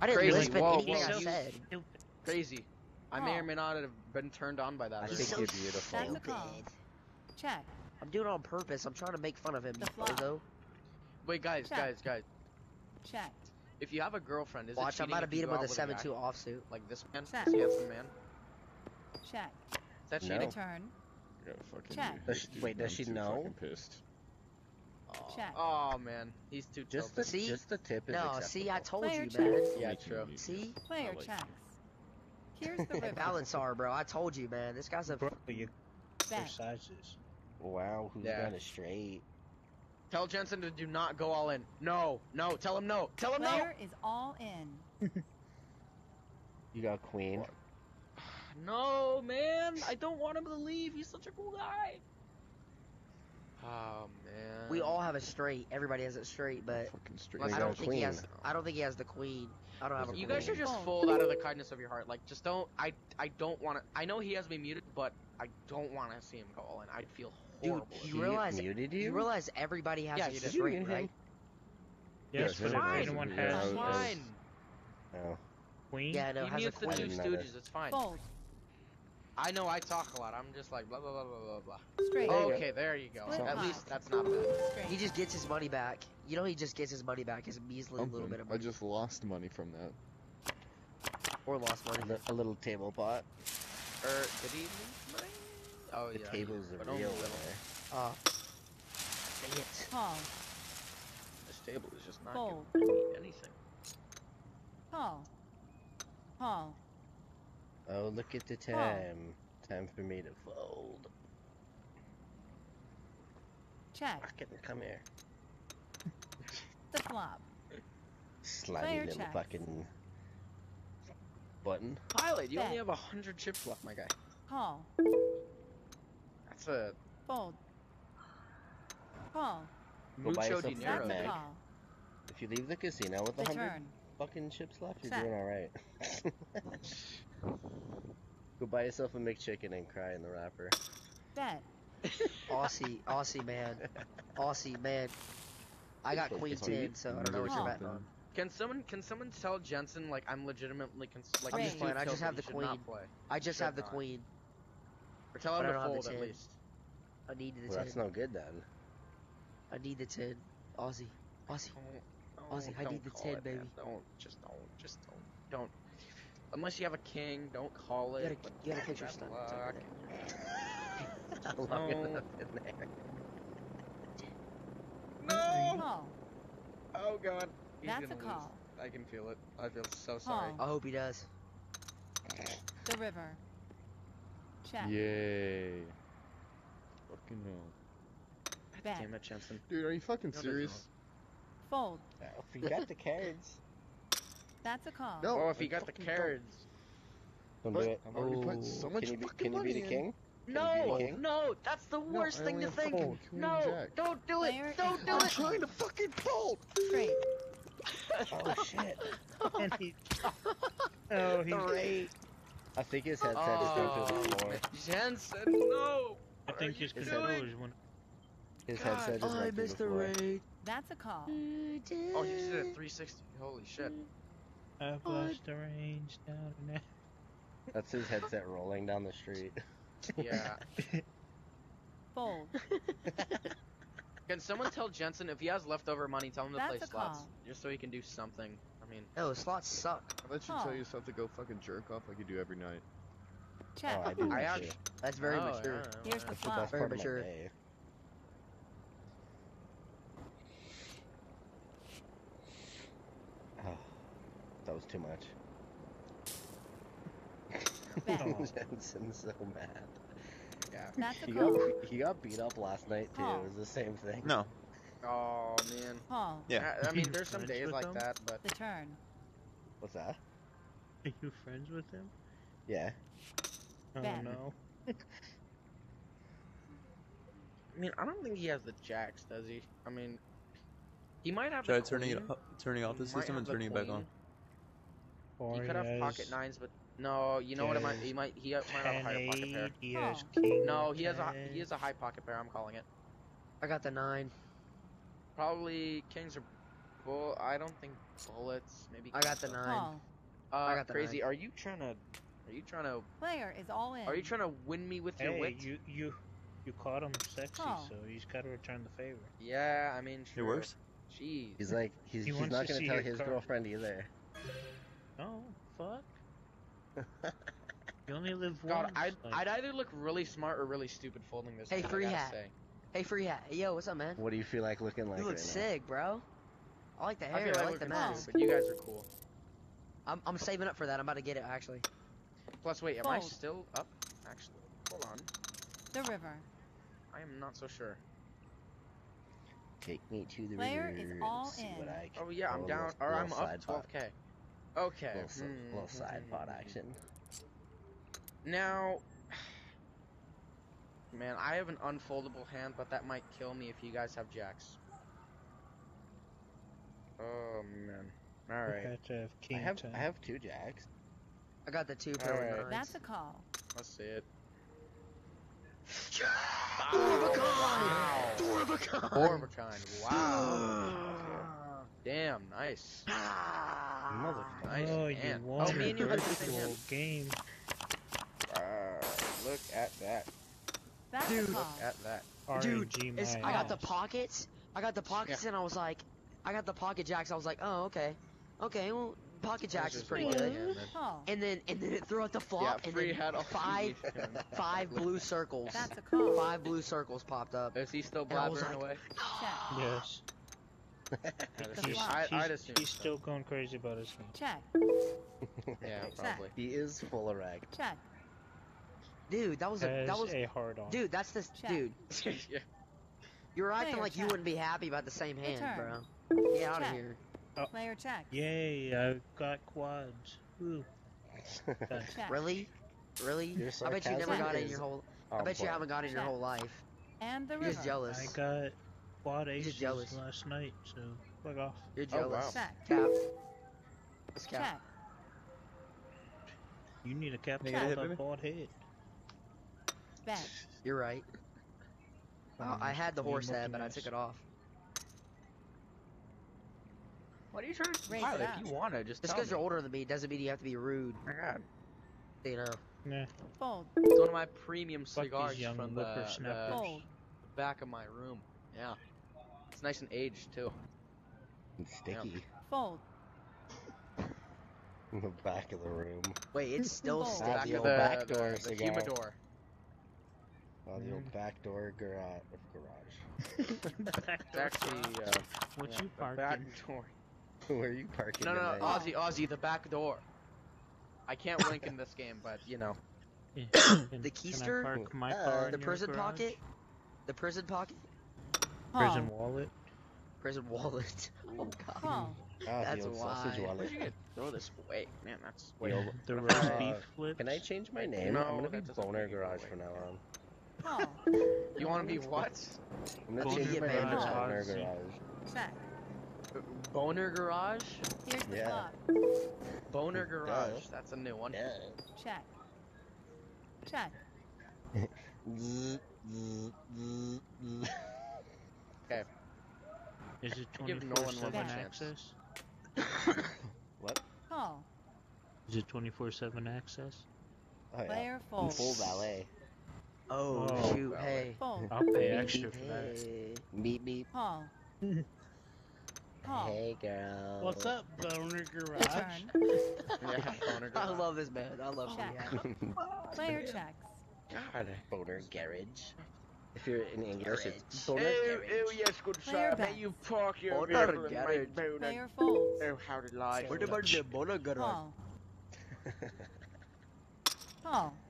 I didn't Crazy. listen to Whoa, anything whoa. I said. Stupid. Crazy. I may Oh. or may not have been turned on by that. I think so you're beautiful. That's a call. stupid. Check. I'm doing it on purpose. I'm trying to make fun of him, The you flop. Wait, guys, Check. guys, guys. Check. If you have a girlfriend, is Watch, it I'm about to beat him with a out 7-2 offsuit. Like this man, Check. this handsome man. Check. Is that No. cheating? Return. I got fucking Check. Does she- wait, does I'm she know? pissed. Oh. Check. oh man, he's too Just the tilted. See? just the tip is No, acceptable. see, I told Player you, check. man. Yeah, true. See? Player I like- checks. Here's the Hey, river. Balançar, bro. I told you, man. This guy's a. Bro, you their sizes. Wow, who's Yeah. going straight? Tell Jensen to do not go all in. No, no. Tell him no. Tell him no. Player is all in. You got queen. No, man. I don't want him to leave. He's such a cool guy. Oh man. We all have a straight. Everybody has a straight, but fucking straight. I don't think he has. queen. I don't think he has the queen. I don't have a You queen. guys should just oh. fold out of the kindness of your heart. Like, just don't. I I don't want to. I know he has me muted, but I don't want to see him go all in. I'd feel Dude, horrible. you He realize muted you you? realize everybody has Yeah, a he did. Did you straight, mute right? him? Yes, Yeah, but fine. if anyone Yeah, has That's it was- fine. Oh. queen, Yeah, no, he has a mutes the queen. two Didn't know that. stooges. It's fine. Fold. I know I talk a lot. I'm just like blah blah blah blah blah blah. Straight. There. Okay, there you go. Split At pot. least that's not bad. Straight. He just gets his money back. You know, he just gets his money back. His measly little bit of money. I just lost money from that. or lost money. A A little table pot. Or did he? lose money? Oh The yeah. table's but a only real little. winner. Uh, dang it. Call. This table is just not Fold. giving me anything. Call. Call. Oh, look at the time. Time for me to fold. Check. Fucking come here. The flop. Slimy Player little checks. fucking button. Pilot, you only have a hundred chips left, my guy. Call. That's a Fold. Call. Go buy mucho yourself dinero. a call. If you leave the casino with a hundred fucking chips left, you're Check. doing alright. Go buy yourself a McChicken and cry in the wrapper. Bet. Ozzy, Ozzy man, Ozzy man. I got queen okay. ten, so I don't know what you're betting on. Can someone can someone tell Jensen like I'm legitimately cons- like I'm just too playing, I just have the queen. I just have the not. queen. Or tell him I to don't have the fold at least. I need the Well, ten. that's no good then. I need the ten. Ozzy, Ozzy. Ozzy, I need the call 10, it, man. baby. Don't just don't just don't don't. Unless you have a king, don't call You it. got a, you got a picture Bad stuck. luck. How long No. enough in there? No! Call. Oh. oh god. He's That's a gonna lose. call. I can feel it. I feel so sorry. Call. I hope he does. The river. Check. Yay. Fucking hell. Bet. Damn it, Jensen. Dude, are you fucking No, serious? Fold. Oh, if you got the cards, That's a call. No. oh, if he got the fucking don't. cards. don't But do it. I've already put Oh. so much Can you be, fucking can you be money the in. king? No, no, that's the worst I thing to think. fucking No, jack. don't do it. Player Don't is do I'm on. it. trying to fucking fold! Straight. Oh shit! And he, oh, he, Great. I think his headset is going through oh, the floor. Jensen, no. I What think are just you because doing? knows when His God, headset just I went through missed the the raid. That's a call. Oh, you did a 360. Holy shit. I've lost the range down and out. That's his headset rolling down the street. Yeah. Fold. Can someone tell Jensen if he has leftover money, tell him to play That's a slots, call. just so he can do something. I mean, No, slots suck. I bet you Oh. tell yourself to go fucking jerk off like you do every night. Check. Oh, I do I that actually- That's very oh, mature. yeah, Here's the That's the flop. best Very part of mature. my day. That was too much. Jensen's so mad. Yeah. That's a He got, he got beat up last night too. Call. It was the same thing. No. Oh man. Call. Yeah. I, I mean, there's some days like them? that, but The turn. What's that? Are you friends with him? Yeah. Oh Bet. no. I mean, I don't think he has the jacks, does he? I mean, he might have. Try turning it queen. up, turning off the He system have and the turning it back on. Or He could have pocket nines, but no. You know what? It might. He might. He might have a higher 10 pocket pair. He has Oh. king. No, he has a he has a high pocket pair. I'm calling it. I got the nine. Probably kings or bull. I don't think bullets. Maybe. I got the crossbow. nine. Call. Uh, I got the crazy. nine. Are you trying to? Are you trying to? Player is all in. Are you trying to win me with your Hey, wit? you you you caught him sexy, Oh. so he's got to return the favor. Yeah, I mean, It works. Jeez. He's like, he's, He he's not to gonna tell your his card. girlfriend either. Oh fuck! You only live God, once. I'd, like- I'd either look really smart or really stupid folding this. Hey, hand, I free gotta hat. Say. Hey, free hat. Hey, yo, what's up, man? What do you feel like looking like you look right sick, bro. I like the I hair. feel I, like like the looking mask. stupid. You guys are cool. I'm, I'm saving up for that. I'm about to get it actually. Plus, wait, am I still up? Actually, hold on. The river. I am not so sure. Take me to the Player river is and all see in. what I oh, can. Oh yeah, I'm down. Or I'm little up 12k. Okay. Little, si- hmm, little side pot action. Now, man, I have an unfoldable hand, but that might kill me if you guys have jacks. Oh man. All right. Have to I have ten. I have two jacks. I got the two pair Alright. That's a call. Let's see it. Four of a kind. Four of a kind. Four of a kind. Wow. Damn. Nice. Motherfucker. Nice oh, you hand. won Oh, me a and you had the same virtual hand. game. Wow. Look at that. That's Dude. Look at that. Dude, It's, I got the pockets. I got the pockets, and I was like, I got the pocket jacks. I was like, oh okay, okay. Well, pocket jacks is pretty good. hand, man. And then and then it threw out the Yeah, flop, and free then hat all five five blue circles. That's a call. Five blue circles popped up. Is he still And I was blabbering like, away? Check. Yes. I'd He's, assume- I- he's, I'd assume he's so. still going crazy about his game. Check. Yeah, Check. probably. He is full of rag. Check. Dude, that was a Has that was a hard on. dude. That's this Check. dude. yeah. You're acting Player like you wouldn't be happy about the same hand, Return. bro. Get out of Check. here. Oh. Player check. Yay! I got quads. Ooh. Really, really? I bet you never got it in your whole. I on bet you haven't got it in your whole life. And the You're river. just jealous. I got quad You're aces jealous. last night, so fuck off. You're Oh, jealous. wow. Check. Cap. It's cap. Check. You need a cap to Check. hold Yeah, that baby. bald head. Bet. You're right. Wow, oh, I had the horse head, but I took it off. What are you trying to Raise pilot? If you want to, just Just tell because you're older than me doesn't mean you have to be rude. Oh my god. You know. Nah, Fold. It's one of my premium fuck cigars from the, whippersnappers. the back of my room. Yeah. It's nice and aged too. It's sticky. Fold. In the back of the room. Wait, it's still Fold. sticky. Back the of old the, back door the cigar. humidor. Oh, the old back door garage. Garage. It's actually uh, what yeah, you parking? back door. Where are you parking? No, no, no, tonight? Ozzy, Ozzy, the back door. I can't link in this game, but you know. Yeah. Can- The can I keister? park my Uh, car The in prison garage? pocket. The prison pocket. Prison Call. wallet. Prison wallet. Oh god. Call. Ah, That's the old sausage why. wallet. Where'd you get throw this away? Man, that's The way old- The Uh, roast beef flips. Can I change my name? No, I'm gonna be that Boner Garage go from now on. Call. You want to be what? I'm gonna Boner change my name to Garage. Boner Garage. Check. Boner Garage? Here's the Yeah. flop. Boner Duh. Garage. That's a new one. Yeah. Check. Check. Zzz. Is it Give 24 Nolan one 7 more access? What? Call. Is it 24 7 access? Oh yeah. Player I'm full valet. Oh, Oh, shoot! well, Hey. Fold. I'll pay extra for that. Hey. Beep beep. Call. Call. Hey girl. What's up, Boner Garage? Yeah, Boner I love this man. I love Check. him. Player checks. God. Boner Garage. If you're in English, it's Oh, oh yes, good Player sir. May you park your Boner vehicle in my Garage. boner. Player folds. Oh, how delightful. What about the Boner garage? Call. Call.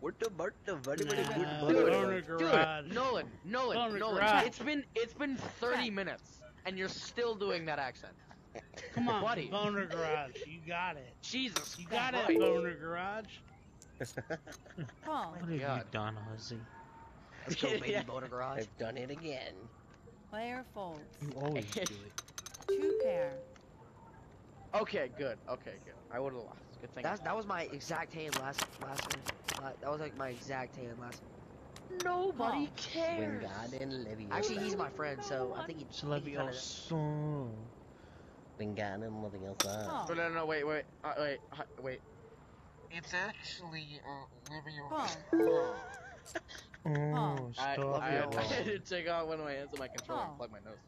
What about the very very Nah, good Dude, Boner Boner garage? Garage. Dude, Nolan, Nolan, Boner Nolan. Garage. It's been it's been 30 Check. minutes and you're still doing that accent. Come on, Buddy. Boner Garage. You got it. Jesus, You got Christ. it, Boner Garage. Call. What have you done, Ozzy? Let's go, baby Yeah. Boner garage. I've done it again. Player folds. You always do it. Two pair. Okay, good. Okay, good. I would have lost. Good thing. That that was my exact hand last last one. That was like my exact hand last. Nobody Call. When cares. God and Livia. Actually, he's my friend, so I think he. So let me kinda- also. Been got him nothing else on. Oh, no, no, no, wait, wait, uh, wait, uh, wait. It's actually uh, living Call. Oh, I, stop I, it. I had to take out one of my hands on my controller Oh. and plug my nose.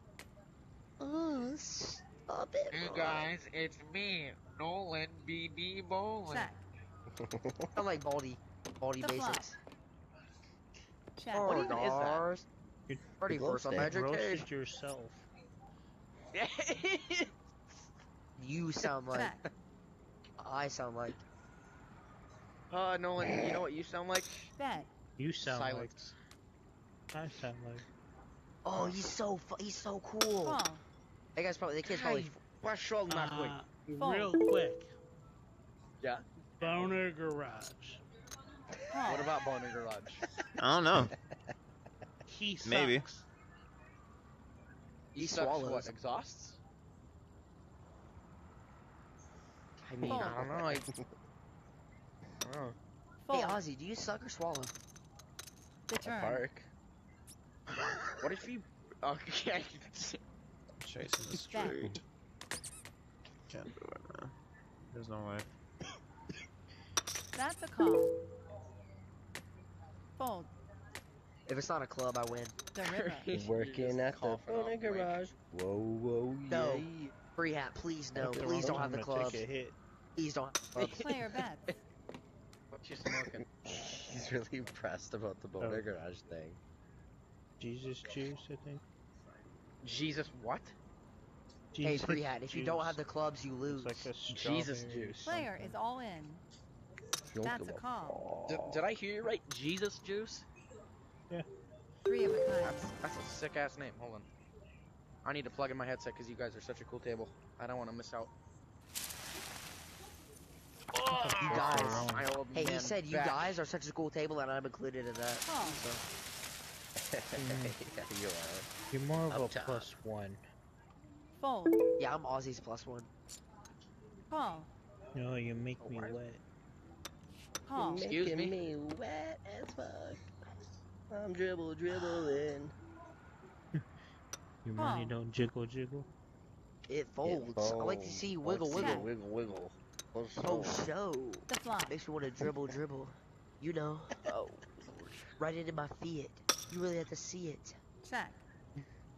Oh, stop it. Hey guys, it's me, Nolan BD Bowling. I'm like Baldy. Baldy The basics. Check. Oh, What even is that? Stars. You- Ready glow for some stick. education. Yourself. You sound like. Check. I sound like. uh, Nolan, you know what you sound like? Bet. You sound Silence. like. I sound like. Oh, he's so fu- he's so cool. Call. That guy's probably the kid's probably. Hey, What's wrong, not quick? Fold. real quick. Yeah. Boner garage. Call. What about Boner Garage? I don't know. He sucks. Maybe. He He sucks what, exhausts? I mean, Fold. I don't know. I Oh. Hey, Fold. Ozzy, do you suck or swallow? A Return. park. What if you... Okay. Chasing the street. Can't do it, man. There's no way. That's a call. Fold. If it's not a club, I win. The river. Working at the coughing off Boner. Garage. Whoa, whoa, yeah. No. Free hat, please no. At Please don't have the time to clubs. Take a. Please don't have the clubs. Player bets. What you smoking? He's really impressed about the Boner Oh. Garage thing. Jesus juice, I think. Jesus, what? Hey, Jesus free hat. If you don't have the clubs, you lose. Like a Jesus juice. Player is all in. Don't That's a call. Did, did I hear you right? Jesus Juice? Yeah. Three of a kind. That's, that's a sick ass name. Hold on. I need to plug in my headset because you guys are such a cool table. I don't want to miss out. You guys. your own. My old Hey, he man said you back. guys are such a cool table, and I'm included in that. Call. So, hmm. yeah, you are. You're more of Up a top. plus one. Fold. yeah, I'm Ozzy's plus one. Call. No, you make me Alright. wet. Call. You're Excuse making me? me wet as fuck. I'm dribble dribbling. Your money Oh. don't jiggle jiggle. It It folds. I like to see I like wiggle to see wiggle. the Wiggle wiggle. Oh, Oh, so- show. The flop. Makes me want to dribble dribble. You know. Oh. Right into my feet. You really have to see it. Check.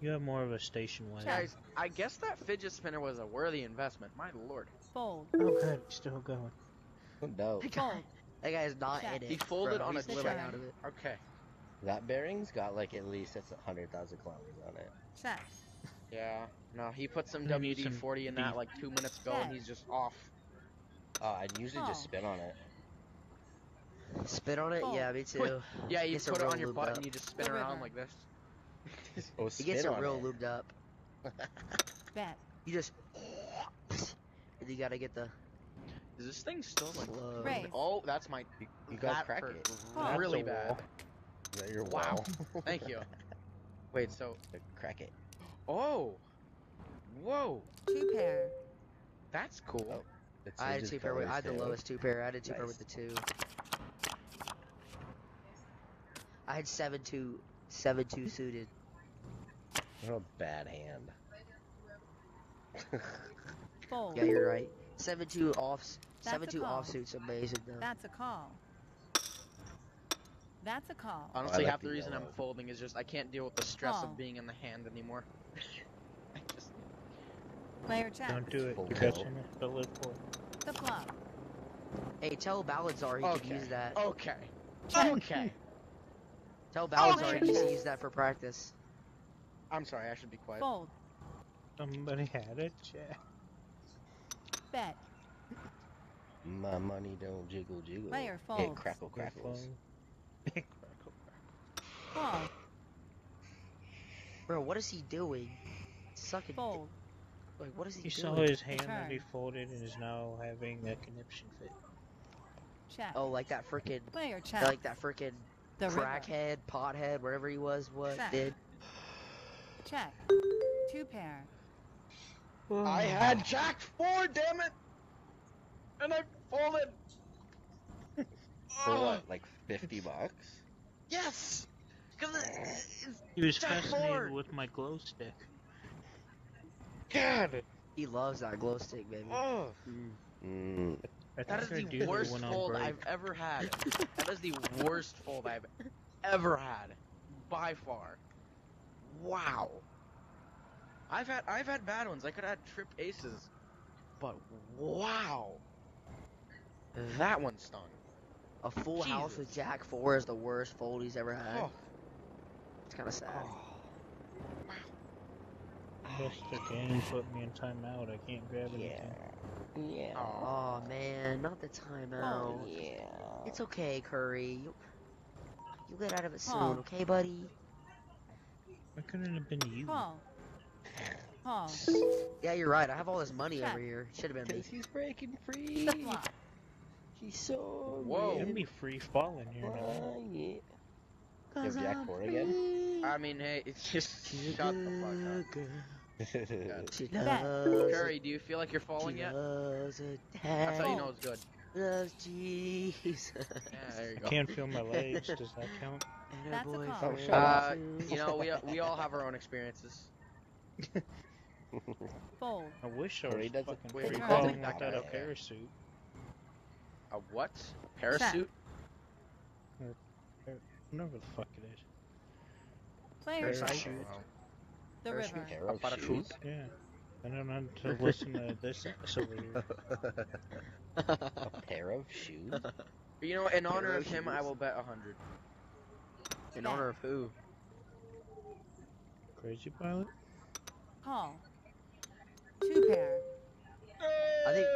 You have more of a station wagon. Guys, I guess that fidget spinner was a worthy investment. My lord. Fold. Oh, good. Still going. No. Fold. That guy's not Check. in it. He folded bro. on He's a living check. out of it. Okay. That bearing's got like at least it's a hundred thousand kilometers on it. Check. Yeah. No, he put some I need some WD-40 in that like two minutes ago, and he's just off. Oh, I'd usually just Oh. spin on it. Spit on it? Fold. Yeah, me too. Yeah, you Gets put it on your butt up. and you just spin The around river. like this. Oh, He spin gets it on real it. lubed up. Bet. You just. And you gotta get the Is this thing still like? flow. Oh, that's my. You, you gotta that crack hurt it. Oh. Really That's bad. wall. Is that your Wow. Thank you. Wait, so. crack it. Oh. Whoa. Two pair. That's cool. Oh. Oh. I had a two pair. With, I had the lowest two pair. I had a two pair with the two. I had seven two, seven two suited. What a bad hand. Yeah, you're right. Seven two offs. That's Seven two call. offsuits amazing though. That's a call. That's a call. Honestly, like half the the reason I'm folding is just I can't deal with the stress Oh. of being in the hand anymore. I just. Player check. Don't do it. You're tilt. it. Don't live for it. The flop. Hey, tell Balazar he Okay. can use that. Okay. Okay. Tell Balazar Okay. he needs to use that for practice. I'm sorry. I should be quiet. Fold. Somebody had a check. Bet. My money don't jiggle jiggle. Player It folds. crackle crackles. Big crackle crackle. Call. Bro, what is he doing? Sucking. Fold. Like, what is he You saw his hand that he folded and is now having a conniption fit. Check. Oh, like that freaking, Player check. like that freaking the river. crackhead, pothead, whatever he was, what Check. did. Check. Two pair. I had Jack four, damn it, and I folded. For Oh, what? Like fifty bucks? Yes. Cause oh. He was Jack fascinated Ford. with my glow stick. God. He loves that glow stick, baby. Oh, Mm, that is the worst fold. I've ever had. that is the worst fold I've ever had, by far. Wow. I've had I've had bad ones. I could have had trip aces, but wow, that one stung. A full house with Jack Four is the worst fold he's ever had. Oh, It's kind of sad. Just the game put me in timeout. I can't grab anything. yeah. Oh man, not the timeout. Oh, Yeah. It's okay, Curry. You, you get out of it soon, Huh. okay, buddy? Why couldn't it have been you? Call. Call. Yeah, you're right. I have all this money Check. over here. Should have been me. Because he's breaking free. He's so Whoa. It'd be free falling here now. quiet. You Cause Jack I'm Four again? free. I mean, hey, it's just She's a shut the good fuck up. She Curry, do you feel like you're falling yet? That's how you know it's good. Loves Jesus. Yeah, there you I go. can't feel my legs. Does that count? That's a call. Oh, Uh, you know, we we all have our own experiences. Fold. I wish I Or was he doesn't fucking Wait, free we falling call it a parachute. A what? Parachute? Whatever the fuck it is. Player Parasite? Choice. Wow. The Parachute. river. Pair of Parachute. shoes. Yeah. I don't have to listen to this ass over here. a pair of shoes. You know, in honor of Parachute. him, I will bet a hundred. In honor of who? Crazy pilot? Call. Two pair. I think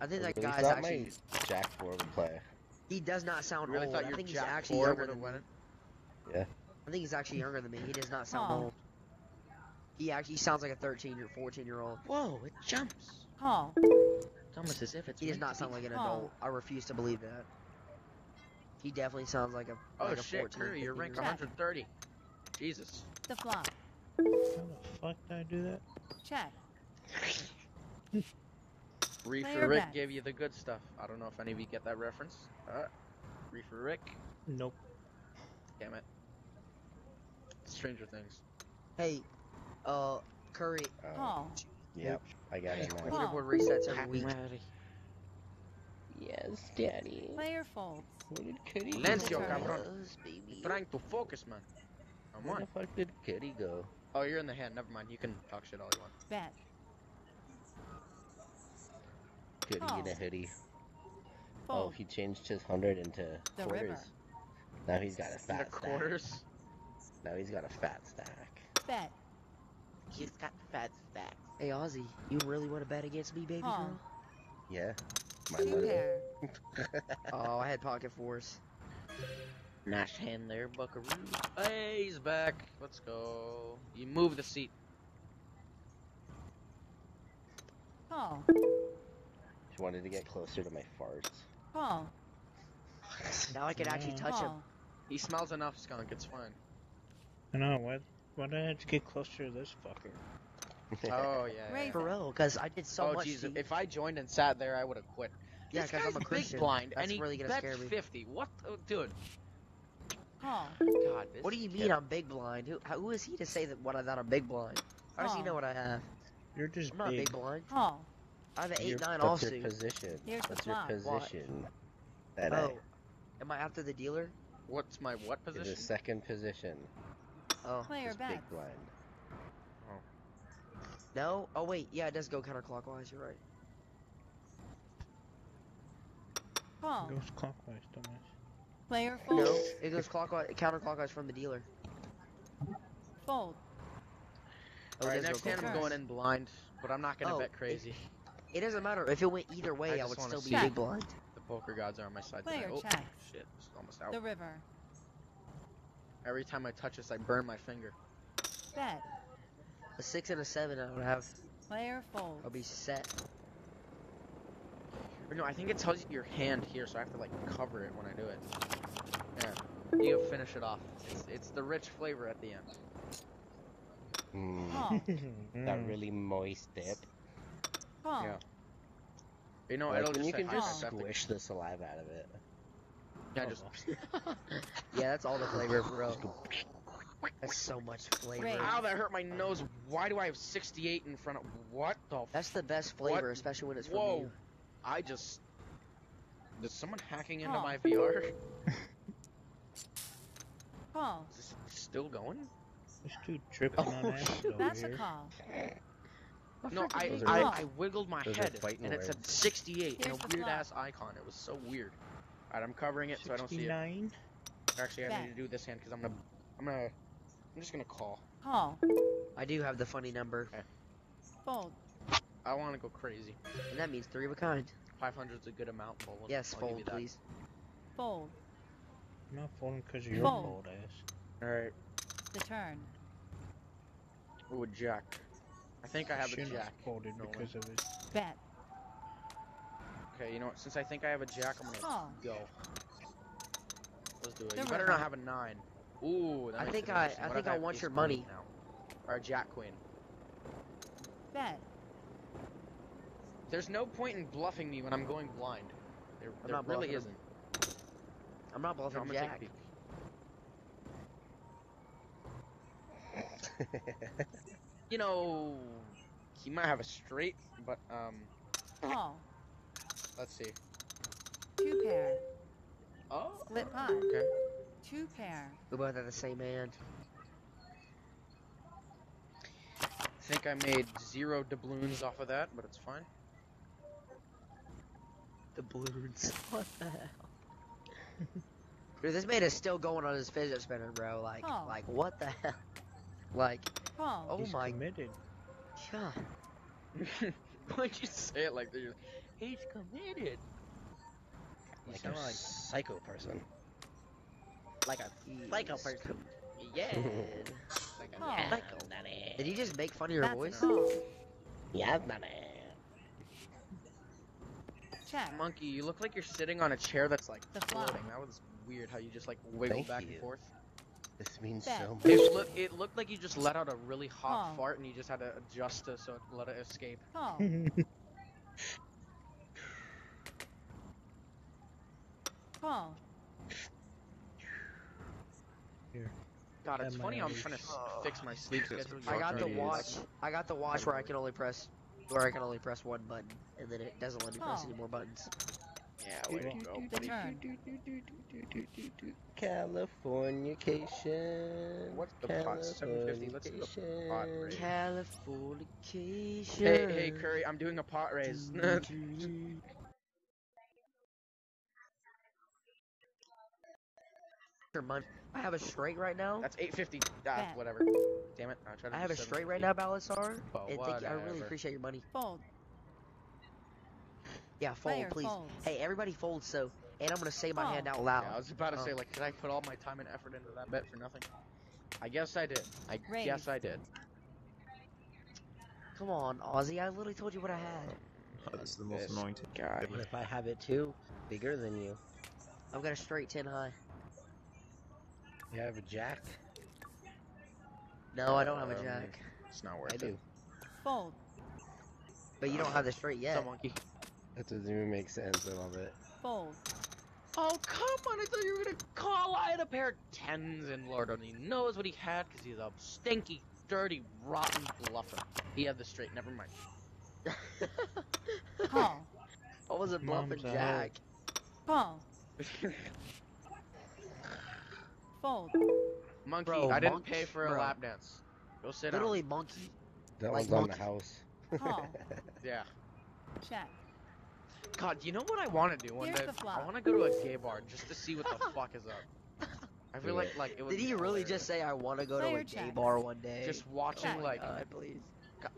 I think that Really guy's actually Jack Four would play. he does not sound really old. thought I your think he's Jack actually four younger would have than won me. it. I think he's actually younger than me. He does not sound Huh. old. He actually sounds like a 13 or 14 year old. Whoa, it jumps. Call. It's almost as if it's. He does not sound like an Huh. adult. I refuse to believe that. He definitely sounds like a Oh like a shit, 14. Curry, you're ranked year old. 130. Jesus. The flop. How the fuck did I do that? Check. Reefer Player Rick bet. gave you the good stuff. I don't know if any of you get that reference. Uh, Reefer Rick. Nope. Damn it. Stranger Things. Hey, uh, Curry, Oh, Call. yep, I got him now. Huh. leaderboard resets every week. Yes, Daddy. Player folds. Where did Kitty Silencio, go? cabrón. Baby. Trying to focus, man. Come Where on. the fuck did Kitty go? Oh, you're in the hand. Never mind. You can talk shit all you want. Bet. Kitty Oh. in a hoodie. Oh, he changed his hundred into The quarters. river. Now he's got a In the fat stack. quarters. Now he's got a fat stack. Bet. He's got the fat stacks. Hey, Ozzy, you really want to bet against me, baby Huh. girl? Yeah. My Two money. pair. Oh, I had pocket fours. Nice hand there, Buckaroo. Hey, he's back. Let's go. You move the seat. Call. She wanted to get closer to my farts. Call. Now I can actually Yeah. touch him. He smells enough skunk. It's fine. I know, why, why did I have to get closer to this fucker? Oh yeah. Raise For real, because I did so oh much. jeez, to- if I joined and sat there, I would have quit. Yeah, because I'm a Christian. big blind, That's and he really gonna bet scare me. 50. What, oh, dude? Call. God, this What do you mean kid- I'm big blind? Who, who is he to say that what I thought I'm big blind? How does he know what I have? You're just I'm not big. big blind. Call. I have an eight nine that's your offsuit. position. Here's the that's your flop. position. That Oh, am I after the dealer? What's my what position? The second position. Oh, Player Is big bets. blind. Oh. no. Oh wait, yeah, it does go counterclockwise. You're right. Call. It goes clockwise, dumbass. Player fold. No, it goes clockwise, counterclockwise from the dealer. Fold. Oh, it Alright, does next hand I'm going in blind, but I'm not gonna Oh, bet crazy. It doesn't matter if it went either way. I I, would still be big blind. The poker gods are on my side Player tonight. Oh, check. shit, it's almost out. The river. Every time I touch this, I burn my finger. Bet. A six and a seven, I would have. Player folds. I'll be set. Or no, I think it tells you your hand here, so I have to like cover it when I do it. Yeah, you finish it off. It's, it's the rich flavor at the end. Mm, Call. that really moist dip. Call. Yeah. You know, Like it'll just you can just squish the saliva out of it. Yeah, just uh-huh. Yeah, that's all the flavor, bro. That's so much flavor. Raise. Ow, that hurt my nose. Why do I have 68 in front of? What the? That's the best flavor, What? especially when it's from Whoa! you. I just. Is someone hacking into Oh. my VR? Call. Is this still going? There's two tripping on Oh, acid over That's a here. call. No, I I, I wiggled my those head fighting and it said words. 68 and a weird-ass icon. It was so weird. Alright, I'm covering it so I don't see it. 69? Actually, I Bet. need to do this hand because I'm gonna, I'm gonna, I'm just gonna call. Call. I do have the funny number, Fold. I want to go crazy. and that means three of a kind. 500's a good amount, Poland. Yes, I'll fold, please. Fold. I'm not folding because of your Fold. fold ass. Alright, The turn. ooh, a jack. I think I have a jack. folded Nolan. because of his. Bet. Okay, you know what? Since I think I have a jack, I'm gonna Call. go. Let's do it. The you better not have a nine. Ooh, that I think I- I think if I want your money. now? Or a jack queen. Bet. There's no point in bluffing me when I'm going blind. There, I'm there not really bluffing isn't. I'm not No, bluffing I'm gonna take a Jack. You know, he might have a straight, but um, Call. Let's see. Two pair. Oh, Split pot. okay. Two pair. We both have the same hand. I think I made zero doubloons off of that, but it's fine. The balloons. What the hell? Dude, this man is still going on his fidget spinner, bro. Like, Oh. like what the hell? Like, Call. oh He's my committed. god. Why'd you say it like that? You're like, He's committed. You like sound a like psycho person. like a psycho person. Yeah. like a Oh. psycho. Did he just make fun of your That's voice? a call. Yeah, man. Check. Monkey, you look like you're sitting on a chair that's like The flop. floating. That was weird how you just like wiggle Thank back you. and forth. This means Bet. so much. It, look, it looked like you just let out a really hot Oh. fart and you just had to adjust to so it let it escape. Call. Call. God, it's funny. might I'm trying to s- fix my sleep schedule. I got the watch. I got the watch where I can only press, where I can only press one button, and then it doesn't let me press Oh. any more buttons. Yeah, way to go. The turn. Californication. What's the pot? 750. Let's do the pot raise. Californication. Hey, hey, Curry, I'm doing a pot raise. Your money. I have a straight right now. That's 850. Ah, whatever. Damn it. I, to I have a straight right now, 750. Balasar. Oh, and thank you, I really appreciate your money. Fold. Yeah, fold, Player please. folds. Hey, everybody fold so. And I'm gonna say my Oh. hand out loud. Yeah, I was about to Oh. say, like, did I put all my time and effort into that bet for nothing? I guess I did. I Raise. guess I did. Come on, Ozzy. I literally told you what I had. That's the most This annoying thing. guy. What if I have it too? Bigger than you. I've got a straight 10 high. You have a jack? No, I don't have a Um, jack. It's not worth I it. do. Fold. But you don't have the straight What's yet. up, monkey? That doesn't even make sense. I love it. Fold. Oh, come on. I thought you were going to call. I had a pair of tens, and Lord only knows what he had because he's a stinky, dirty, rotten bluffer. He had the straight. Never mind. Call. I wasn't bluffing Mom's out. Jack. Call. Fold. Monkey, Bro, I didn't monk- pay for a bro. lap dance. Go sit Literally monkey. That Like one's on the house. Call. Yeah. Check. God, you know what I want to do one Here's day? I want to go to a gay bar just to see what the fuck is up. I feel like it. like it would Did be he really just say I want to go to Player a gay bar one day? just watching Check. like God, please.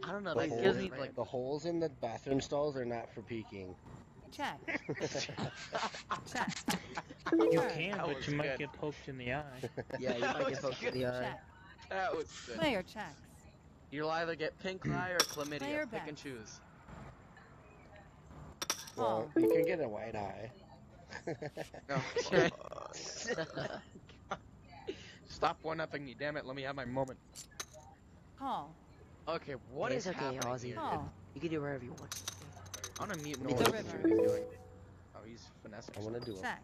I don't know. The That Like, holes, gives me, like- the holes in the bathroom stalls are not for peeking. Check. Check. You can, That but was you might good. get poked in the eye. yeah, you That might was get poked in good. the eye. Check. that was good. Player checks. You'll either get pink eye or chlamydia. Player Pick bet. and choose. Well, Call. you can get a white eye. Okay. Stop one upping me, damn it. Let me have my moment. Call. Okay, what It's is okay, happening Ozzy. here? Call. You can do wherever you want. I'm gonna mute The Nolan. to see river. what he's doing. Oh, he's finessing. I want to do it. Check.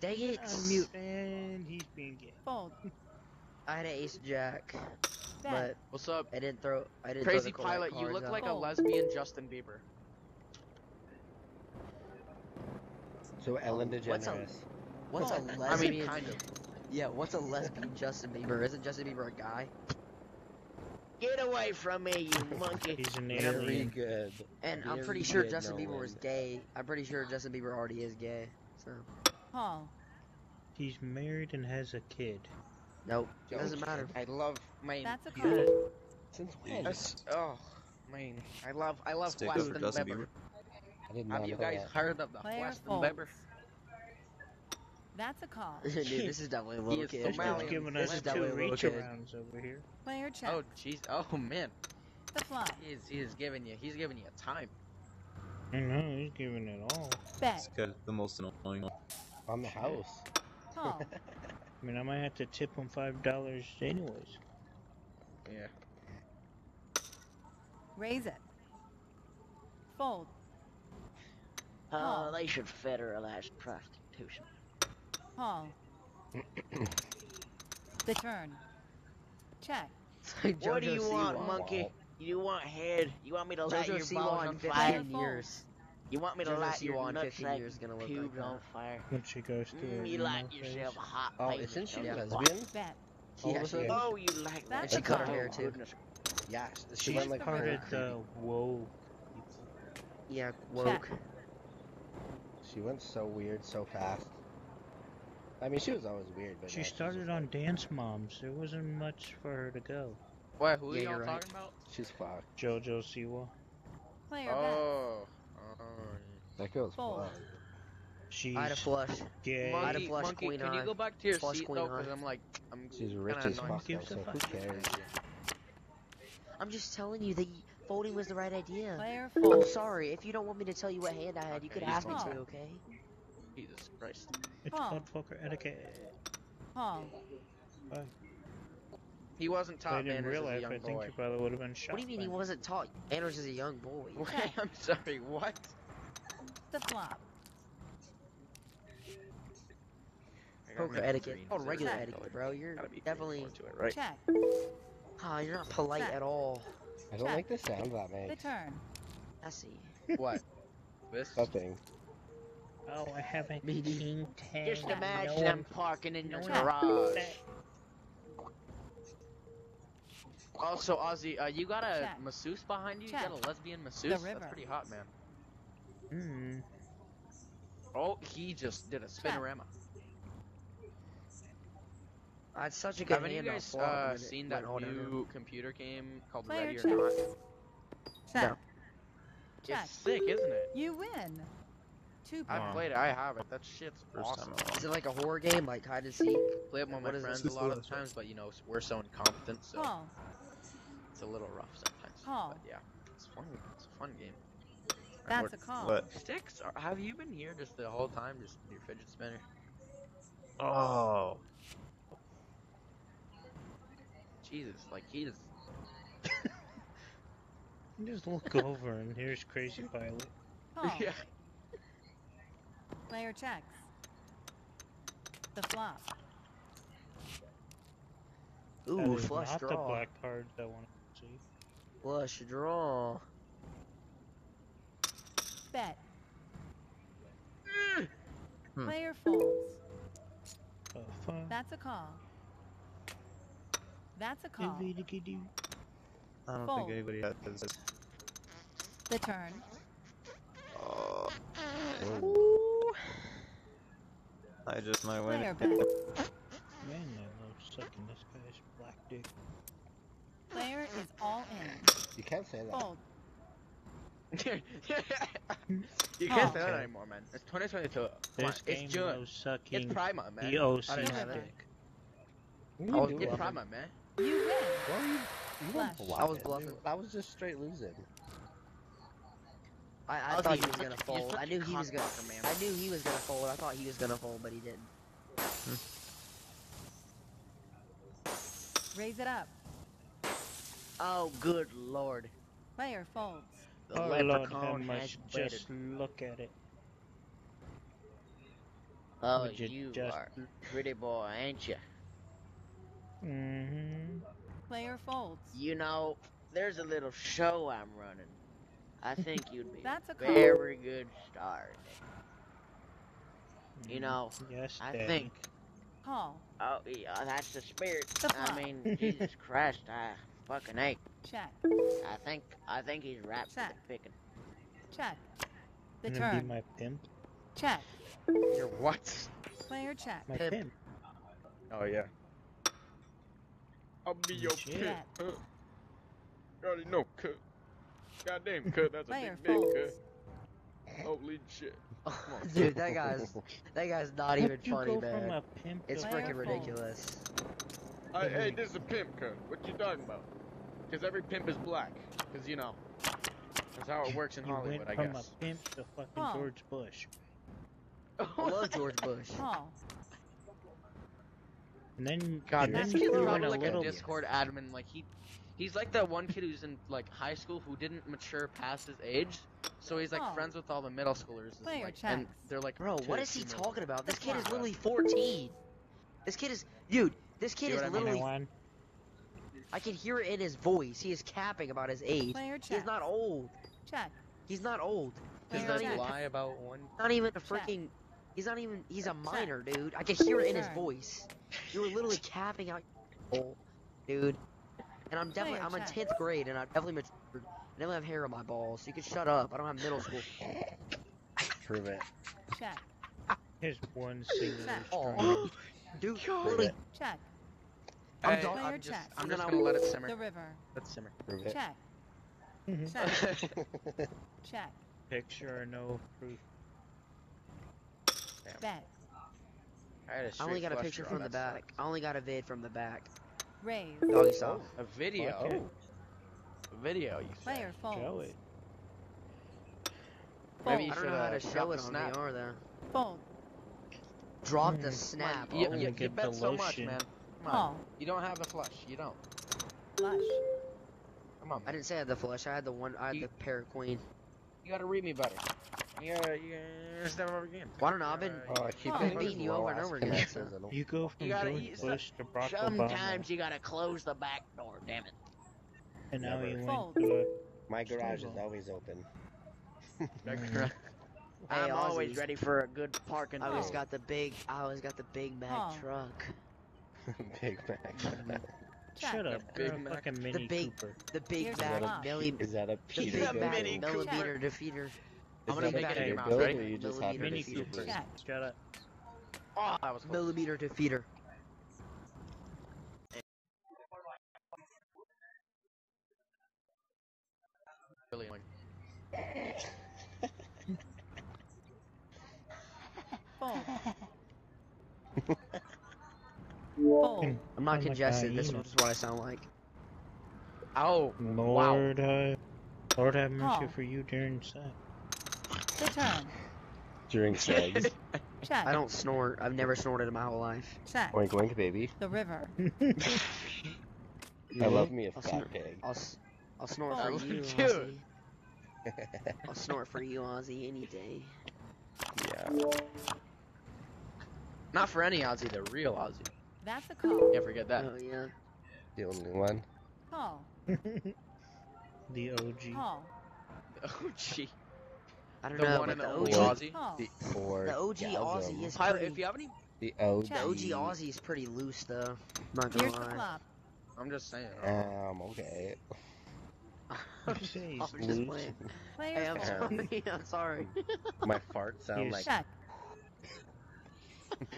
Dang it! Unmute, and he's being gay. Fold. I had an ace jack, Bet. but What's up? I didn't throw. I didn't. Crazy throw the correct pilot, you look out. like a lesbian Justin Bieber. So Ellen um, What's a- DeGeneres. What's a Oh. lesbian? I mean, kind of. Yeah, what's a lesbian Justin Bieber? Isn't Justin Bieber a guy? Get away from me, you monkey. He's an Very good. And I'm Very pretty sure good, Justin Bieber was gay. I'm pretty sure Justin Bieber already is gay. So Call. He's married and has a kid. nope, it doesn't matter. I love my. That's a Yeah. call. Since when? That's, oh, man. I love, I love Stick with Weston Justin Bieber. Bieber. I did not Have you guys that. heard of the Player Weston. Bieber? That's a call. Dude, this is definitely a little kid. Somalian. He's giving This us is two definitely a reach arounds over here. Player check. Oh, jeez. Oh, man. The flop. He's, he's giving you, he's giving you time. I know, he's giving it all. Bet. This guy's the most annoying one. On the house. Call. I mean, I might have to tip him five dollars anyways. Yeah. Raise it. Fold. Uh, Call. they should federalize prostitution. Call. the turn. Check. Like what do JoJo you want, Siwa. monkey? You want head? You want me to light JoJo your Siwa balls on fire? years. You want me to JoJo light Siwa your in 15 nutsack years gonna look pubes like on fire? When she goes to Mm, you light phase. yourself hot. Oh, baby. isn't she Yeah. lesbian? Bet. All of Yeah, a she. Oh, you like that? That's she cut her hair too. Goodness. Yes. She She's went like part very of whoa. Yeah, woke. She went so weird so fast. I mean, she was always weird, but She now started just, on like- Dance Moms. There wasn't much for her to go. What, who are Yeah, y'all you're talking about? She's fucked. JoJo Siwa. Player bet. Oh. oh. That girl's Fold. fucked. She's I had a flush. gay. I'd have Monkey, flushed monkey, Queen can you Eye. go back to your Flush seat Queen though? Eye. Because I'm like, I'm She's rich as fuck, though, gives a so who cares? I'm just telling you that folding was the right idea. Player I'm sorry. If you don't want me to tell you what hand I had, you could ask me to, okay? Jesus Christ. It's Huh. called poker etiquette. Call. He wasn't If I taught didn't manners as a realize, young I think boy. you probably would have been shot. What do you mean he now. wasn't taught manners as a young boy? Wait, I'm sorry, what? The flop. I gotta Poker etiquette. green Oh, zero regular color. etiquette, bro. You're Gotta be green definitely. color to it, right? Check. Ah, you're not polite Check. at all. I don't Check. like the sound that The makes. turn. I see. What? This? Nothing. Oh, I haven't Me neither. seen ten. Just No imagine one- them parking in no your one garage. that- Also, Ozzy, uh, you got a Check. masseuse behind you? Check. You got a lesbian masseuse? That's pretty hot, man. Hmm. Oh, he just did a spinorama. I had such a good Haven't you guys uh, seen that all down. new computer game called Player Ready or check. Not? Check. No. Check. It's sick, isn't it? You win. Two I've played it. I have it. That shit's First awesome. time Is it like a horror game, like hide and seek? Play it with my friends a lot of the times, but you know we're so incompetent, so Call. it's a little rough sometimes. Call. But yeah, it's fun. It's a fun game. That's a call. What? Sticks? Are, have you been here just the whole time, just your fidget spinner? Oh. Jesus, like he just. Just look over and here's Crazy Pilot. Call. yeah. Player checks. The flop. Ooh, is flush not the black card that want to see. Flush draw. Bet. Hmm. Player folds. Oh. That's a call. That's a call. I don't Fold. think anybody has. The turn. Oh. Ooh. I just might win. Man, I love sucking this guy's black dick. Player is all in. You can't say that. Fold. you can't Oh. say that anymore, man. It's 2022. Come This game it's June. sucking It's Prima, man. the OC I didn't have that. dick. What I was oh, It's? Prima, man. You win. What are you, you weren't Flush. I was bluffing. bluffing. That was just straight losing. I, I Ozzy, thought he was such- gonna you're fold. such I a knew he was gonna. cockblocker, man. I knew he was gonna fold. I thought he was gonna fold, but he didn't. Raise it up. Oh, good lord. Player folds. The oh Lord, leprechaun how has much? bedded. Just look at it. Oh, Would you you just- are pretty boy, ain't you? Mm-hmm. Player folds. You know, there's a little show I'm running. I think you'd be That's a a call. very good start. You mm, know, Yes, I Daddy. think. Call. Oh, yeah, that's the spirit. The I mean, Jesus Christ, I fucking hate. Check. I think, I think he's wrapped for Check. the picking. Check. The Gonna be turn. my pimp. Check. You're what? Player check. My Pimp. pimp. Oh yeah. I'll be mm, your Shit. pimp. Huh? You already know, cut. Goddamn, cut. That's a Player big dick, cut. Holy oh, shit. Dude, that guy's that guy's not even How'd funny, man. It's to Player freaking ridiculous. Hey, hey, this is a pimp, cut. What you talking about? Because every pimp is black. Because you know, that's how it works in You Hollywood, went I from a pimp to fucking Oh. George Bush. I love George Bush. Call. And then, God, and this kid's you cool. probably a like little a Discord admin. Like he, he's like that one kid who's in like high school who didn't mature past his age, so he's like Oh. friends with all the middle schoolers. It's Player like, and they're like, Bro, what is he talking about? This kid is literally 14. This kid is, dude. This kid is I literally. one. I can hear it in his voice. He is capping about his age. Player He's not old. Check. He's not old. He's Player not Does he even. check. lie about one? Not even a Check. freaking. He's not even. He's a minor, dude. I can hear it in his voice. You were literally capping out, old, dude. And I'm definitely. I'm in 10th grade, and I definitely matured. I definitely have hair on my balls. So you can shut up. I don't have middle school. Prove it. Check. Here's one single Check. string. Oh, dude. Prove Literally, it. Check. I'm Hey, done. I'm just, check. I'm just then I gonna let it simmer. The simmer. river. Let it simmer. Prove it. Check. Mhm. Check. Check. Picture or no proof. Bet. I, had a I only got a picture from the that back. I only got a vid from the back. Raise. Doggy style. sucks. A video. Fuck it. A video. You say. Player folds. Show it. Maybe you I don't should know how to show drop it on snap. VR though. Fold. Drop Hmm. the snap. You, I'm you, gonna you bet the so much, man. Come on. Call. You don't have a flush. You don't. Flush. Come on. I didn't say I had the flush. I had the one. I had You- the parrot queen. You gotta read me better. You gotta, you gotta step up again. Well, I don't know. I've been. Uh, Oh, keep Oh. Beating you over and over again, connections. so- You go from gotta George use Bush to Barack Sometimes Obama, you gotta close the back door, damn it. and now Never. you Fold. went to My garage is always open. Hey, I'm always Ozzy. ready for a good parking I always got the big. I always got the Big Mac Oh. truck. Big Mac. Shut up. Big You're a Mac. fucking Mini big- Cooper. The Big Here's Mac the flop. milli. Is that a The Peter Big a Mac Mini Cooper. millimeter defeater. Is I'm gonna that make it in your mouth, right? or you just have Millimeter Mini Mini. Cooper. Check. Shut up. Oh, that was close. Millimeter defeater. Really annoying. Fold. Fold. I'm not Sound like congested. This is what I sound like. Oh, Lord, uh, Lord have mercy Call. for you during sex. The turn. During sex. Check. I don't snort. I've never snorted in my whole life. Check. oink oink baby. The river. I love me a I'll fat snort. pig. I'll, s- I'll oh, snort Oh, for you, dude. Ozzy. I'll snort for you, Ozzy, any day. yeah. Not for any Ozzy, the real Ozzy. That's a call. Can't forget that. Oh yeah. The only one. Call. the OG. Call. Oh, gee. I don't The know, one but the OG, Ozzy. Call. The or the OG Ozzy is Pilot, pretty. if you have any, the OG. The OG Ozzy is pretty loose though. Not gonna Here's the lie. flop. I'm just saying. Um. Okay. I'm You just, I'm just loose? playing. Player Hey, I'm sorry. I'm sorry. My farts sound Here's- like Check.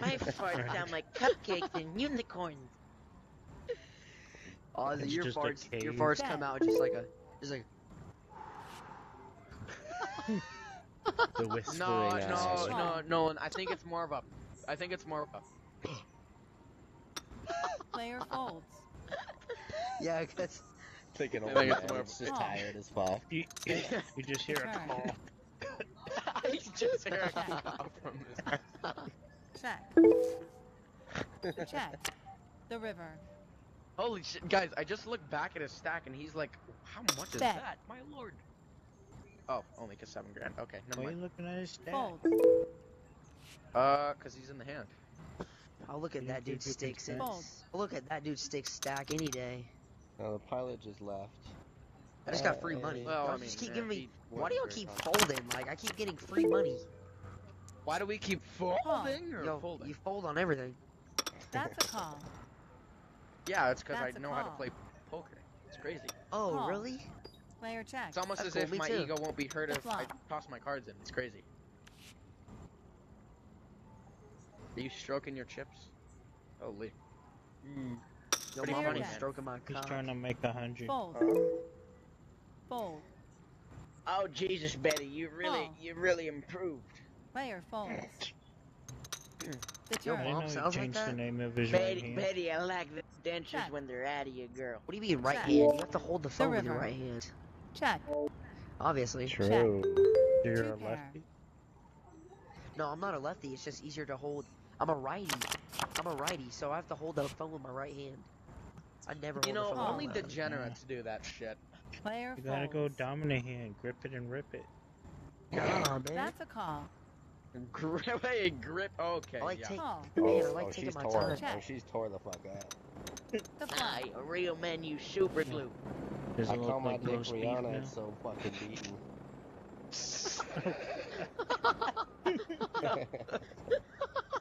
My farts sound like cupcakes and unicorns. Ozzy, your farts, your farts come out just like a, just like. The whispering No, no, eyes. no, no. I think it's more of a. I think it's more of a. Player folds. Yeah, cause Like an I old think man it's more of a- just Oh. tired as fuck. You, you, you just hear a Turn. call. I just hear a Check. call from this. Check. Check. The river. Holy shit, guys! I just looked back at his stack and he's like, "How much is Bet. that, my lord?" Oh, only cause seven grand. Okay, never Why are you looking at his stat? Fold. Uh, cause he's in the hand. Oh, look at You that dude's dude good stick things. Fold. Look at that dude's stick stack any day. No, the pilot just left. I just got free money. Well, I mean, just keep yeah, giving me. Why do y'all keep very folding? Like I keep getting free money. Why do we keep folding or Yo, folding? you fold on everything. That's a call. Yeah, it's because I That's a know how to play poker. It's crazy. Oh, Call. really? Player check. It's almost That's as cool, if my too. ego won't be hurt The if I toss my cards in. It's crazy. Are you stroking your chips? Holy. Hmm. Yo, Pretty funny. stroking my He's trying to make a hundred. Fold. Fold. Oh Jesus, Betty, you really, Oh. you really improved. Player folds. Hmm. The Yo, turn. I Mom sounds like changed the that? name of his Betty, hand. Betty, I like the dentures Check. when they're out of you, girl. What do you mean right Check. hand? You have to hold the phone with your right hand. Check. Obviously. True. You're Two a pair. lefty. No, I'm not a lefty. It's just easier to hold. I'm a righty. I'm a righty, so I have to hold the phone with my right hand. I never You hold know, the phone only degenerates do that shit. Player You gotta folds. go dominant hand, grip it and rip it. Nah, man. That's a call. Grip, hey, grip. Okay, I like yeah. take- Oh, Man, I oh, like oh, taking she's my tore. time. Oh, she's tore the fuck out. The flop. Aye, a real man use super glue. Does I call my like dick Rihanna. It's so fucking beaten.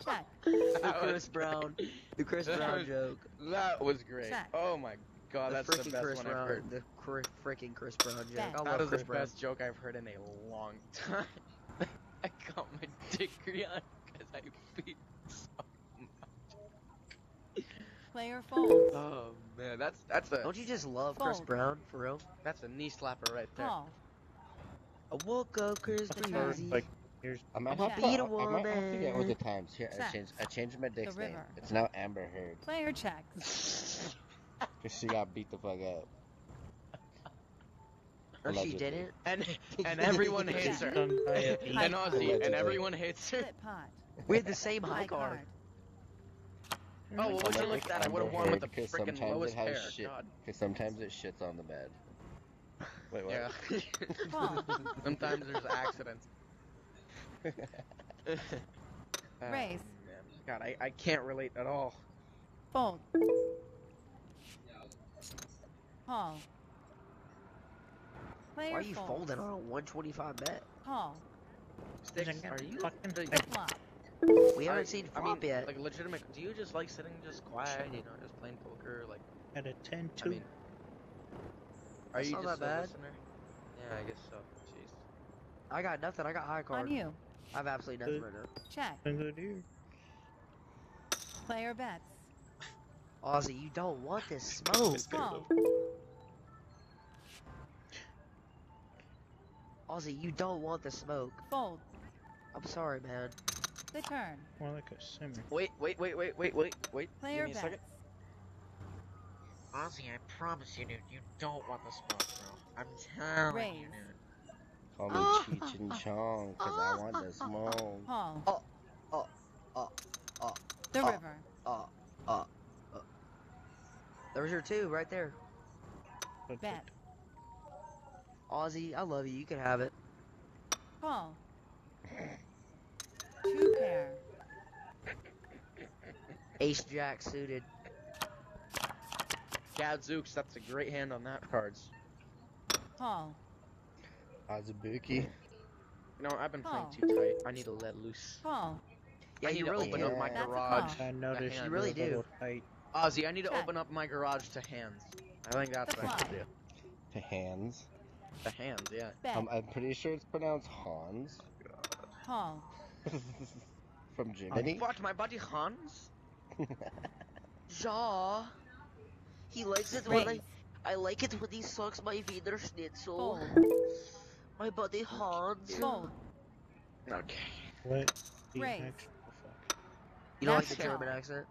Check. The Chris Brown. The Chris That Brown was- joke. That was great. Check. Oh my god, the that's the freaking best Chris one Brown. I've heard. The cr- freaking Chris Brown joke. Bet. I That love was Chris the Brown. best joke I've heard in a long time. I got my dick Rihanna because I beat so much. Player folds. Oh man, that's that's a Don't you just love Chris Fold. Brown for real? that's a knee slapper right there. Call. I woke up Chris The turn. Breezy. Like, here's I might Check. have to. Beat a I might have to get with the times. Here, I changed. I changed my dick's name. It's now Amber Heard. Player checks. Cause she got beat the fuck up. Or she Allegedly. didn't. And and everyone hates her. done by a beat. And Ozzy, and everyone hates her. We had the same high High card. Card. Oh, well, would you look at that? I would have Amber won with the Heard, 'cause freaking sometimes lowest it has shit. God. Cause sometimes it shits on the bed. Wait, what? Yeah. Sometimes there's accidents. Ah, Raise. man. God, I, I can't relate at all. Fold. Call. Player Why are you folds. folding on a 125 bet? Call. Sticks, are you Fucking the- The flop. We haven't I- seen I flop mean, yet. Like legitimate. Do you just like sitting just quiet, you know, just playing poker? Like, at a 10 I mean, are That's you just that a bad. listener? Yeah, I guess so. Jeez. I got nothing. I got high card. On you. I have absolutely nothing right now. Check. I'm Good ear. Player bets. Ozzy, you don't want this smoke. Call. Ozzy, you don't want the smoke. Fold. I'm sorry, man. The turn. More like a simmer. Wait, wait, wait, wait, wait, wait, wait. Player Give me a bets. second. Ozzy, I promise you, dude, you don't want the smoke, bro. I'm telling you, Raise. dude. Call me Ah. Cheech and Chong, cause I want the smoke. Call. Oh, oh, oh, oh, The oh. river. uh, uh, uh. There's your two right there. But Bet. Ozzy, I love you. You can have it. Call. Two pair. Ace Jack suited. Gadzooks, that's a great hand on that cards. Paul. Azubuki. You know, I've been playing Oh. too tight. I need to let loose. Call. Yeah, I need you to really open do. up my That's a garage. call. I noticed hand. you really really do. do. Tight. Ozzy, I need to Check. open up my garage to hands. I think that's what I should do. To hands. To hands, yeah. Bet. Um, I'm pretty sure it's pronounced Hans. Call. From Germany. What, my buddy Hans? Ja. He likes it when I, I like it when he sucks my Wiener Schnitzel. Fold. My buddy Hans. Fold. Okay. What? The Raise. actual fuck? You don't like the German call. accent?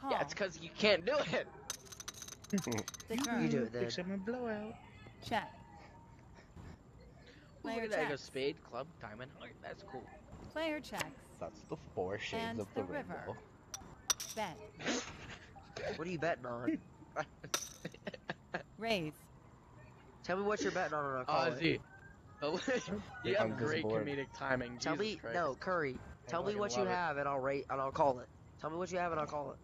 Call. Yeah, it's because you can't do it. The You turn. do it then. Fix him a blowout. Check. Look Player at that, I go spade, club, diamond, heart. That's cool. Player checks. That's the four shades And of the, the river. rainbow. Bet. What are you betting on? Raise. Tell me what you're betting on and I'll call it. Ozzy, you have great board. comedic timing. Tell Jesus me, Christ. no, Curry. Tell me what you love it. have, and I'll rate, and I'll call it. Tell me what you have, and I'll call it.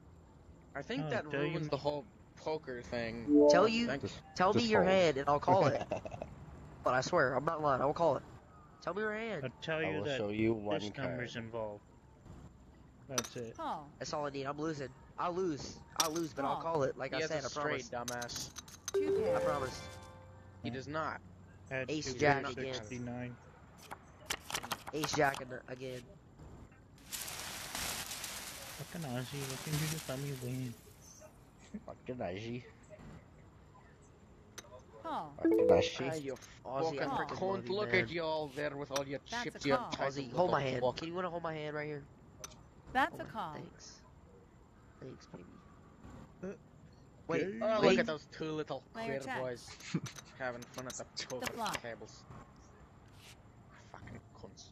I think Oh, that tell you- ruins the whole poker thing. Tell you, Just- tell me your hold. hand, and I'll call it. But I swear, I'm not lying. I will call it. Tell me your hand. I'll tell I you will that show you one this card. number's involved. That's it. Call. That's all I need. I'm losing. I'll lose. I'll lose, but I'll Call. call it. Like he I said, a I straight promise. dumbass. I promise. He does not. Add Ace jack again. 69. Ace Jack and again. Fucking Ozzy, what can you do to let me win? Fucking Aji. Call. Fucking Ah, you Ozzy, fucking I freaking love cunt. Look man. at you all there with all your That's chips. You call. entitled Ozzy, hold my hand. fuck. Can you want to hold my hand right here? That's Hold a call. Thanks. Thanks, baby. Uh, Wait, okay. Oh, wait. look at those two little Player queer boys having fun at the poker flop. tables. Fucking cunts.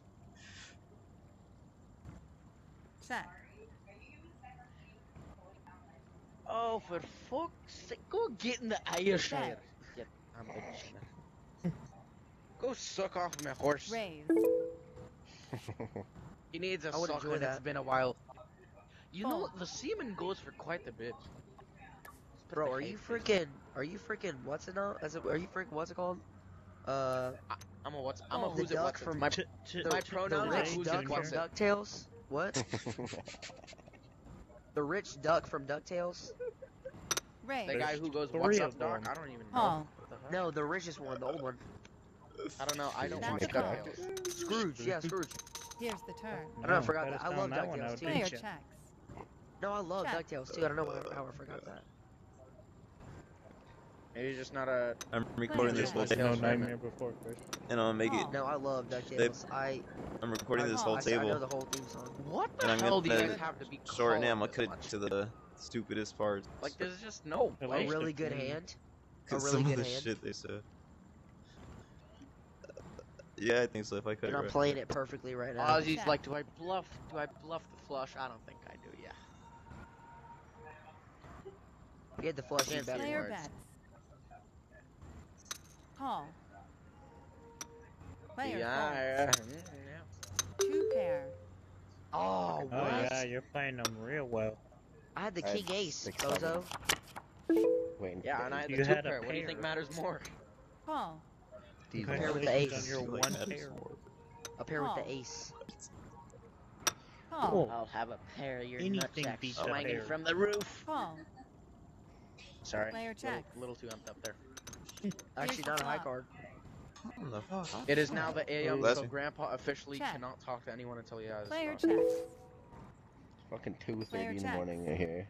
Check. Oh, for fuck's sake, go get in the Ayrshire. Get, I'm bitching. Go suck off my horse. Raise. He needs a I would suck enjoy and it's that. been a while. You know, the semen goes for quite a bit. Bro, are you freaking? Are you freaking? What's it now? Is it? Are you freaking? What's it called? Uh, I'm a what's I'm a Oh. who's The it duck what's from- My, T- t- my pronouns the rich who's duck from. Ducktales. What? the rich duck from Ducktales? Raise. The guy who goes, what's up, doc? I don't even know. Call. What? No, the richest one, the old one. I don't know. I don't That's watch a. DuckTales. Scrooge. Yeah, Scrooge. Here's the turn. I don't know, I forgot that. I love on that one, DuckTales too. Player checks. No, I love Check. Ducktales too. I don't know why, how I forgot that. Maybe it's just not a. I'm recording this whole Let's No table, Nightmare Before Christmas. and I'll make it. No, I love DuckTales. I, I'm recording I, this I, whole I know table, the whole theme song. What the and I'm hell do you gonna guys have to be shorten it. I'm called gonna cut it to the stupidest parts. Like, there's just no I A like way. really good theme. hand. A 'Cause really some of the hand. shit they said. Yeah, I think so. If I could. And it I'm right. playing it perfectly right now. Ozzy's Check. like, do I bluff? Do I bluff the flush? I don't think I do. Yeah. You had the flush Can't in better. Player words. bets. Call. Player yeah, folds. yeah. Two pair. Oh, what? Oh yeah, you're playing them real well. I had the I king ace, six, bozo. Waiting Yeah, and I had the two pair. What do you think matters more? Call. these Pair with the ace. on your one pair. A pair with Oh. the ace. Call. Cool. I'll have a pair of your Anything nutsack beats a swinging pair. from the roof. Call. Sorry. Player little, checks. little too amped up there. Actually, not a high card. What the fuck? It is now the AM, Bless so. Grandpa officially Check. cannot talk to anyone until he has. Player checks. Fucking two Player thirty in the checks. morning right here.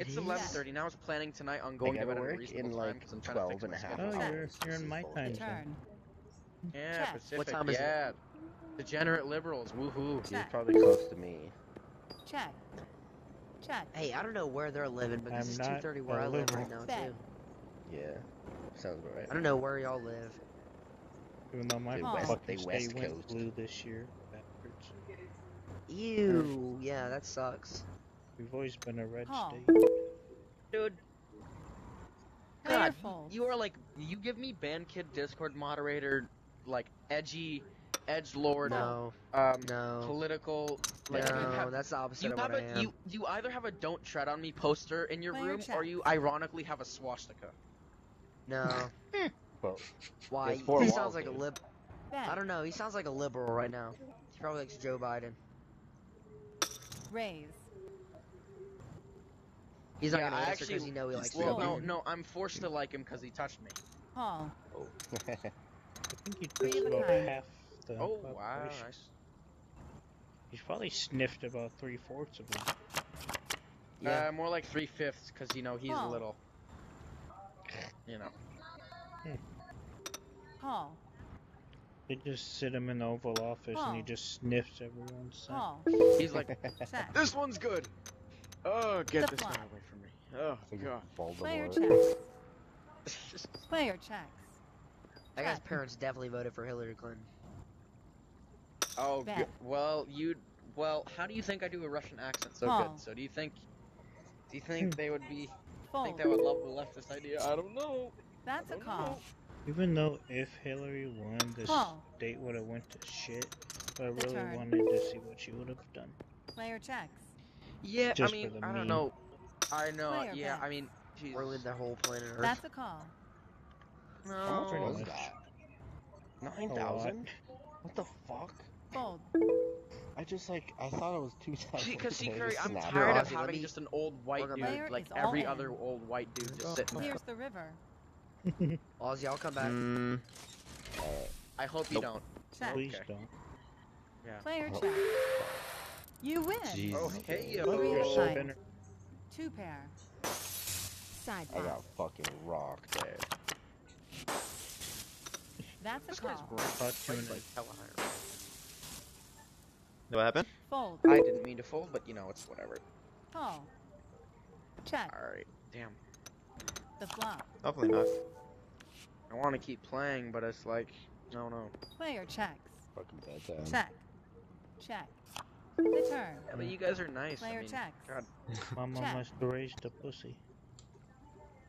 It's 11:30 now. I was planning tonight on going I to bed gotta at a work reasonable in, time like, 'cause I'm trying to 12 fix and my a half schedule. Oh, you're you're in my Full time zone. Yeah, Check. Pacific. What time is it? yeah. Degenerate liberals. Woohoo. He's Check. probably close to me. Check. Check. Hey, I don't know where they're living, but I'm this is 2:30 where I live liberal. right now too. Yeah, sounds about right. I don't know where y'all live. Even though my They west- they state west went coast. blue this year. Bastards. Ew. Yeah, that sucks. We've always been a red Call. state. Dude, God, you are like you give me band kid Discord moderator, like edgy, edge lord, No, um, no, political. Like you no. have, That's the opposite you of have what I a am. you you either have a "Don't Tread on Me" poster in your Player room, or you ironically have a swastika. No. Well, Why? He walls, sounds like a dude. lib. I don't know. He sounds like a liberal right now. He probably likes Joe Biden. Raise. He's not Yeah, gonna I answer because you know he likes Well, no, no, I'm forced to like him because he touched me. Oh. oh. I think he Three touched of a about kind. half the Oh wow, population. nice. He's probably sniffed about three fourths of them. Yeah. Uh, more like three fifths because you know he's Oh. little. You know. Oh. They just sit him in the Oval Office and he Oh. just sniffs everyone's scent. Call. He's like, Check. this one's good. Oh, get The this flop. guy away from me. Oh god. Player checks. Player checks. That guy's parents definitely voted for Hillary Clinton. Oh, well, you. Well, how do you think I do a Russian accent so Oh. good? So do you think? Do you think they would be? Fold. Think they would love the leftist idea? I don't know. That's a don't call. Even though if Hillary won, the Call. state would have went to shit. But I really wanted to see what she would have done. Player checks. Yeah, Just I mean, I don't know. I know. Player yeah, bet. I mean, she's Ruined the whole planet Earth. That's a call. How much was that? Nine A thousand? What the fuck? Fold. I just like I thought it was two thousand. Because see, Curry, I'm Snapped tired it of Ozzy, having me- just an old white We're dude, Player like is all every in. other old white dude, just sitting there. Here's the river. Ozzy, I'll come back. Mm, I hope you don't. Check. Please Okay. don't. Yeah. Player check. You win. Jesus. Oh, hey, yo. Three You're of so spades. better. Two pair. Side I five. got fucking rocked there. That's a This guy's great. Like, and a- like, hella higher. what happened? Fold. I didn't mean to fold, but you know, it's whatever. Call. Check. Alright, damn. The flop. Hopefully not. I want to keep playing, but it's like, no, no. Player checks. Fucking bedtime. Check. Check. The turn. Yeah, but you guys are nice. Player I mean, checks. God. Mama Check. must raise the pussy.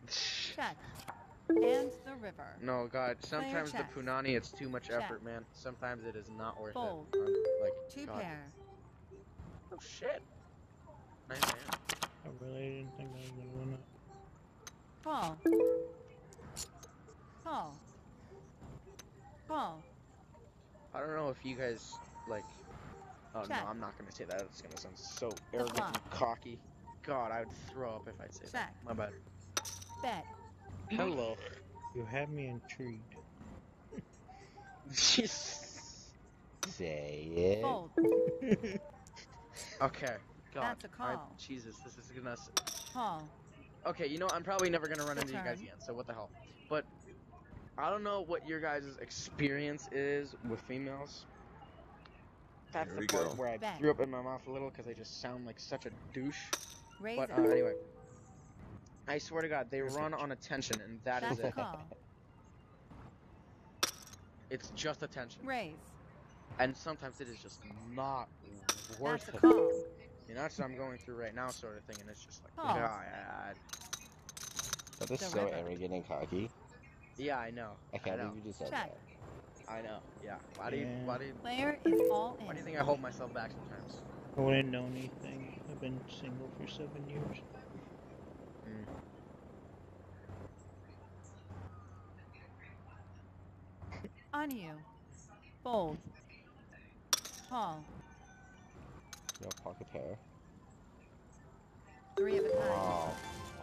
Check. And the river. No, God. Sometimes the punani, it's too much Check. effort, man. Sometimes it is not worth Fold. it. I'm like, Two God. pair. Oh shit. Nice man. I really didn't think I was gonna win it. Call. Call. Call. I don't know if you guys like. Oh Check. no, I'm not gonna say that. It's gonna sound so arrogant and cocky. God, I would throw up if I say that. My bad. Bet. Hello. You have me intrigued. Say it. Fold. okay. God. That's a I- call. Jesus, this is gonna. Call. Okay, you know I'm probably never gonna run The into you guys again. So what the hell? But I don't know what your guys' experience is with females. That's Here the we part go. where I Bet. threw up in my mouth a little because I just sound like such a douche. Raise But uh, anyway, I swear to God, they Here's run on attention, and that is That's a it. call. It's just attention, Raise. and sometimes it is just not worth That's a it. call. You know, that's what I'm going through right now, sort of thing, and it's just like, Call. God. That is The so arrogant and cocky. Yeah, I know. I can't know. believe you just said Check. that. I know. Yeah. Why do you? Yeah. Why do you? Player is all in. Why do you think I hold myself back sometimes? I wouldn't know anything. I've been single for seven years. Mm. On you. Fold. Call. No pocket pair. Three of a kind. Oh,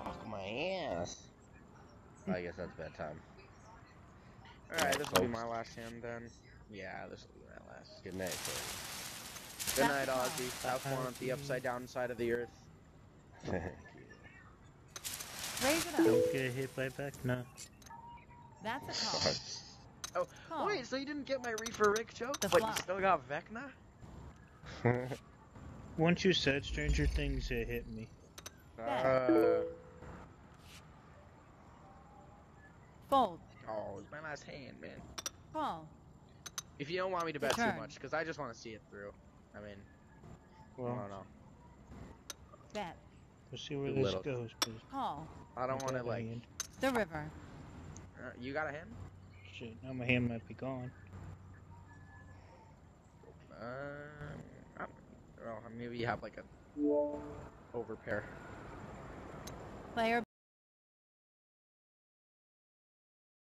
fuck my ass. I guess that's bedtime. All right, this will be my last hand then. Yeah, this will be my last. Good night, sir. Good night, a call. Ozzy. Have fun at the upside down side of the earth. Thank you. Raise it up. Don't get hit by back. No. That's a call. Oh, Call. wait, so you didn't get my Reefer Rick joke, The but flop. you still got Vecna? Once you said Stranger Things, it hit me. Uh, Fold. Oh, it's my last hand, man. Paul. If you don't want me to The bet too much, because I just want to see it through. I mean, I don't know. Bet. we'll see where this goes. goes. 'cause Call. I don't want to got a like. hand. The river. Uh, you got a hand? Shit, now my hand might be gone. Uh, I don't know. Maybe you have like a over pair. Player